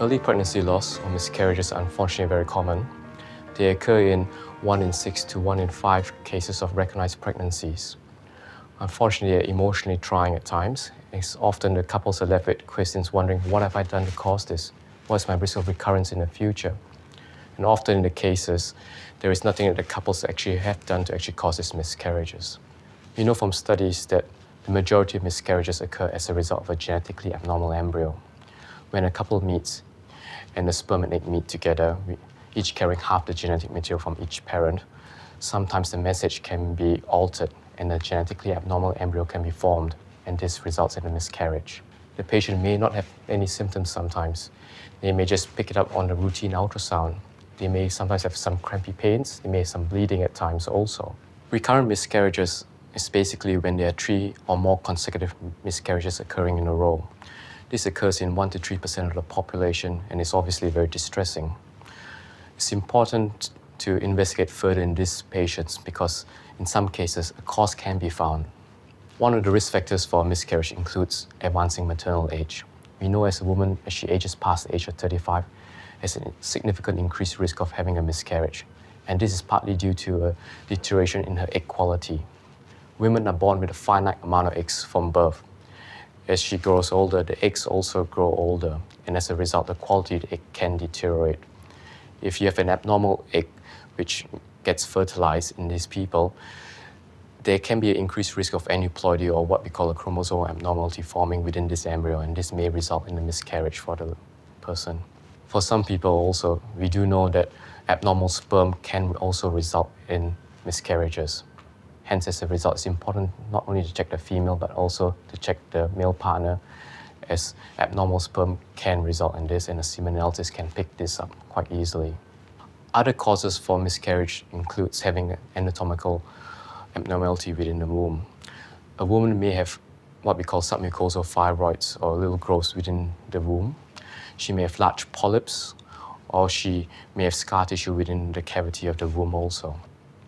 Early pregnancy loss or miscarriages are unfortunately very common. They occur in 1 in 6 to 1 in 5 cases of recognized pregnancies. Unfortunately, they're emotionally trying at times. It's often the couples are left with questions wondering, what have I done to cause this? What's my risk of recurrence in the future? And often in the cases, there is nothing that the couples actually have done to actually cause these miscarriages. We know from studies that the majority of miscarriages occur as a result of a genetically abnormal embryo. When a couple meets and the sperm and egg meet together, each carrying half the genetic material from each parent, sometimes the message can be altered and a genetically abnormal embryo can be formed, and this results in a miscarriage. The patient may not have any symptoms sometimes. They may just pick it up on a routine ultrasound. They may sometimes have some crampy pains. They may have some bleeding at times also. Recurrent miscarriages is basically when there are three or more consecutive miscarriages occurring in a row. This occurs in 1 to 3% of the population and is obviously very distressing. It's important to investigate further in these patients because in some cases a cause can be found. One of the risk factors for miscarriage includes advancing maternal age. We know as a woman, as she ages past the age of 35, has a significant increased risk of having a miscarriage. And this is partly due to a deterioration in her egg quality. Women are born with a finite amount of eggs from birth, as she grows older, the eggs also grow older, and as a result, the quality of the egg can deteriorate. If you have an abnormal egg which gets fertilized in these people, there can be an increased risk of aneuploidy or what we call a chromosome abnormality forming within this embryo, and this may result in a miscarriage for the person. For some people also, we do know that abnormal sperm can also result in miscarriages. Hence, as a result, it's important not only to check the female, but also to check the male partner, as abnormal sperm can result in this, and a semen analysis can pick this up quite easily. Other causes for miscarriage includes having anatomical abnormality within the womb. A woman may have what we call submucosal fibroids or little growths within the womb. She may have large polyps, or she may have scar tissue within the cavity of the womb also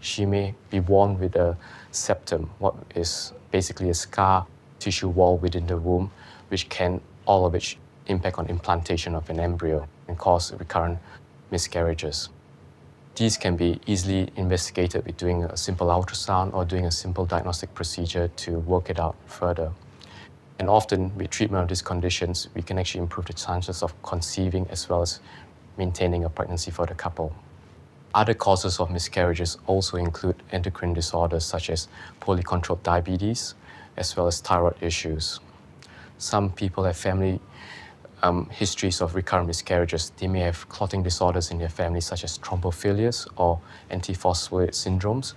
she may be born with a septum, what is basically a scar tissue wall within the womb, which can, all of which, impact on implantation of an embryo and cause recurrent miscarriages. These can be easily investigated with doing a simple ultrasound or doing a simple diagnostic procedure to work it out further. And often, with treatment of these conditions, we can actually improve the chances of conceiving as well as maintaining a pregnancy for the couple. Other causes of miscarriages also include endocrine disorders such as poorly controlled diabetes, as well as thyroid issues. Some people have family um, histories of recurrent miscarriages. They may have clotting disorders in their family, such as thrombophilias or antiphospholipid syndromes,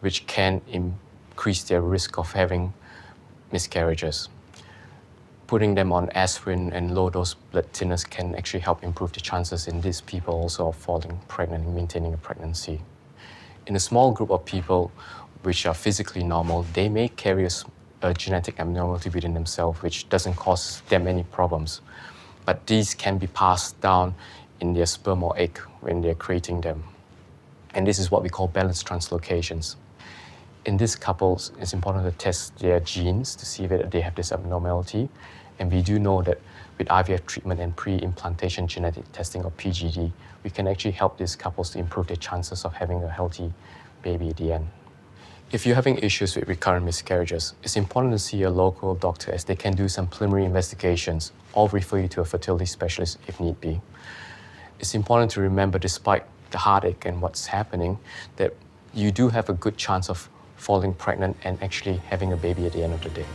which can increase their risk of having miscarriages putting them on aspirin and low dose blood thinners can actually help improve the chances in these people also of falling pregnant and maintaining a pregnancy. In a small group of people which are physically normal, they may carry a, a genetic abnormality within themselves which doesn't cause them any problems. But these can be passed down in their sperm or egg when they're creating them. And this is what we call balanced translocations. In these couples, it's important to test their genes to see whether they have this abnormality and we do know that with IVF treatment and pre-implantation genetic testing or PGD, we can actually help these couples to improve their chances of having a healthy baby at the end. If you're having issues with recurrent miscarriages, it's important to see a local doctor as they can do some preliminary investigations or refer you to a fertility specialist if need be. It's important to remember, despite the heartache and what's happening, that you do have a good chance of falling pregnant and actually having a baby at the end of the day.